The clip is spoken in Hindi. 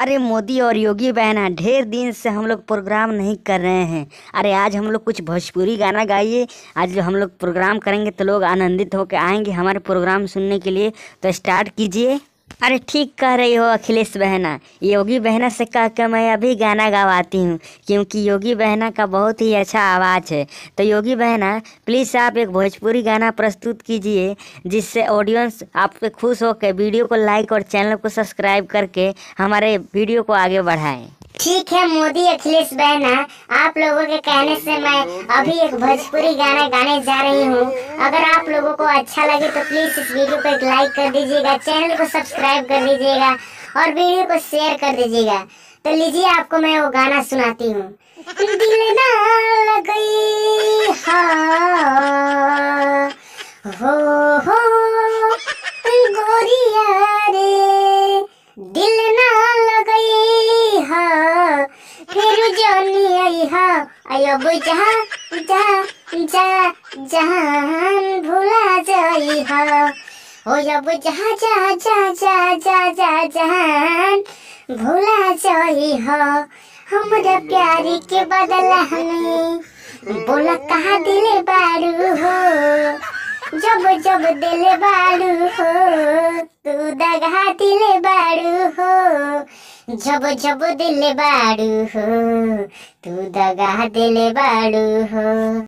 अरे मोदी और योगी बहना, ढेर दिन से हम लोग प्रोग्राम नहीं कर रहे हैं। अरे आज हम लोग कुछ भोजपुरी गाना गाइए। आज जो हम लोग प्रोग्राम करेंगे तो लोग आनंदित होकर आएँगे हमारे प्रोग्राम सुनने के लिए। तो स्टार्ट कीजिए। अरे ठीक कह रही हो, अखिलेश बहना। योगी बहना से कह के मैं अभी गाना गवाती हूँ, क्योंकि योगी बहना का बहुत ही अच्छा आवाज़ है। तो योगी बहना प्लीज़ आप एक भोजपुरी गाना प्रस्तुत कीजिए, जिससे ऑडियंस आपके खुश होकर वीडियो को लाइक और चैनल को सब्सक्राइब करके हमारे वीडियो को आगे बढ़ाएँ। ठीक है मोदी, अखिलेश बहना आप लोगों के कहने से मैं अभी एक भोजपुरी गाना गाने जा रही हूँ। अगर आप लोगों को अच्छा लगे तो प्लीज़ इस वीडियो को एक लाइक कर दीजिएगा, चैनल को सब्सक्राइब कर दीजिएगा और वीडियो को शेयर कर दीजिएगा। तो लीजिए, आपको मैं वो गाना सुनाती हूँ। दिल ना लगई हाँ। हो हो गोरिया रे, दिल ना लगई हा जानी आई हा। अब जहाँ जा जा जहान भूला जाई हा। हो अब जहाँ जा जा जा जा जा जहान भूला जाई हा। हमरा प्यारी के बदला हमें बोला कहाँ दिले बारू हो। जब जब दिल बाड़ू हो, तू दगा दिल बाड़ू हो। जब जब दिल बाड़ू हो, तू दगा दिल बाड़ू हो।